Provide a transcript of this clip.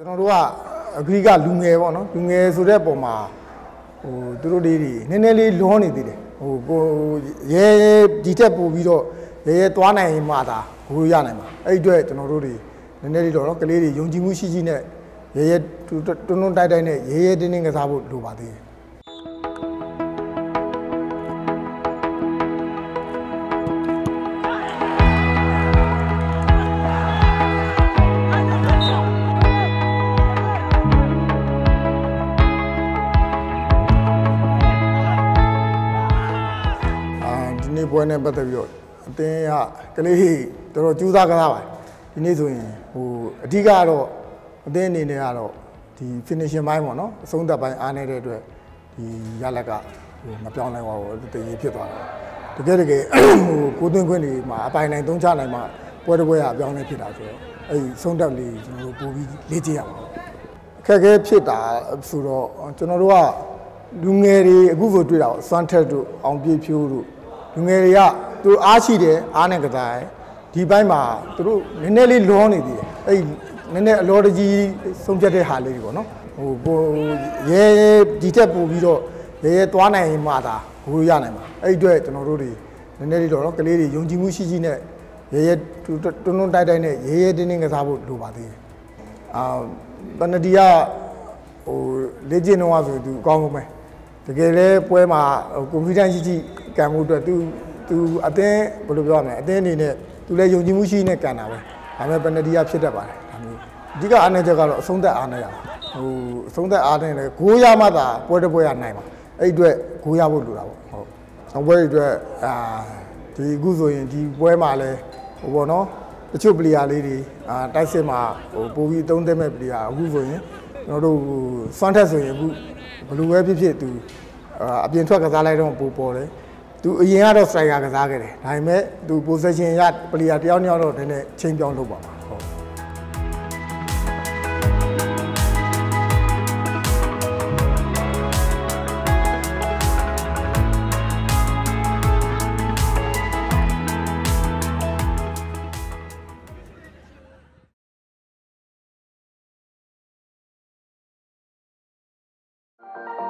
ကျွန်တော်တို့ကအဂရိကလူငယ်ပေါ့နော်လူငယ်ဆိုတဲ့ပုံမှာဟိုသူတို့လေးတွေနည်းနည်းလေးလွန်နေသေးတယ်ဟိုကိုရဲရဲဒီတက်ပို့ပြီးတော့ရဲရဲသွားနိုင်မှသာကိုရနိုင်မှာအဲ့ဒီအတွက်ကျွန်တော်တို့တွေနည်းနည်းလေးတော့နော်ကလေးတွေယုံကြည်မှုရှိရှိနဲ့ရဲရဲတွန်းတွန်းတိုက်တိုက်နဲ့ရဲရဲတင်းတင်းကစားဖို့လိုပါသေးတယ် ပွဲနဲ့ပတ်သက်ပြီးတော့အတင်းကကလေးတော်တော်ကြိုးစားကြတာပါဒီနေ့ဆိုရင်ဟိုအဓိကကတော့အတင်းအနေနဲ့ကတော့ဒီ finishing ဘိုင်းပေါ့နော်အဆုံးသက်ပိုင်းအားနေတဲ့အတွက်ဒီရလက်ကဟိုမပြောင်းနိုင်ပါဘူးတည်ရဖြစ်သွားတာတကယ်တကယ်ဟိုကိုသွင်းခွင့်တွေမှာအပိုင်နိုင်သုံးချနိုင်မှာပွဲတစ်ပွဲကအပြောင်းလဲဖြစ်တာဆိုတော့အဲ့ဒီဆုံးသက်လေးကျွန်တော်တို့ပို့ပြီးလေ့ကျင့်ရမှာပေါ့အခက်အခဲဖြစ်တာဆိုတော့ကျွန်တော်တို့ကလူငယ်တွေအခုဆိုတွေ့တာပေါ့စွမ်းထက်တို့အောင်ပြေဖြိုးတို့ လူငယ်တွေကသူတို့အားရှိတယ်အားနဲ့ကစားတယ်ဒီဘက်မှာသူတို့နည်းနည်းလေးလောနေသေးတယ်အဲ့ဒီနည်းနည်းအလောတကြီးဆုံးဖြတ်တဲ့ဟာလေးတွေပေါ့နော်ဟိုပိုရဲဒီတက်ပို့ပြီးတော့ရဲရဲသွားနိုင်မှသာကိုရနိုင်မှာအဲ့ဒီအတွက်ကျွန်တော်တို့တွေနည်းနည်းလေးတော့နော်ကလေးတွေယုံကြည်မှုရှိရှိနဲ့ရဲရဲတွန်းတွန်းတိုက်တိုက်နဲ့ရဲရဲတင်းတင်းကစားဖို့လိုပါသေးတယ်အာပနဒီကဟိုလေ့ကျင့်တော့ဆိုသူအကောင်းဆုံးပဲ တကယ်လဲပွဲမှာကွန်ပျူတာရှိရှိကန်မှုအတွက်သူသူအတင်းဘယ်လိုပြောရမလဲအတင်းအနေနဲ့သူလည်းယုံကြည်မှုရှိနေကန်တာပဲဒါပေမဲ့ပနဒီကဖြစ်တတ်ပါတယ်ဒါမျိုးအဓိကအားနည်းချက်ကတော့အဆုံးသက်အားနည်းရဟိုအဆုံးသက်အားနည်းတယ်ဂိုးရမှသာပွဲတစ်ပွဲရနိုင်မှာအဲ့ဒီအတွက်ဂိုးရဖို့လိုတာပေါ့ဟုတ်အောင်ပွဲတွေအတွက်အာဒီအခုဆိုရင်ဒီပွဲမှာလဲဟိုပေါ့နော်တချို့ပလီယာလေးတွေအာတိုက်စစ်မှာဟိုပို့ပြီးအသုံးသင့်မဲ့ပလီယာအခုဆိုရင် ကျွန်တော်တို့စွမ်းထက်ဆိုရင်အခုဘလူးပဲဖြစ်ဖြစ်သူအာအပြင်ထွက်ကစားလိုက်တော့ပိုပေါ်တယ်သူအရင်ကတော့စတိုင်ကာကစားခဲ့တယ်ဒါပေမဲ့သူ possession ရပလီယာတယောက်တစ်ယောက်တော့နည်းနည်းချိန်ပြောင်းလုပ်ပါမှာ ဟုတ် Thank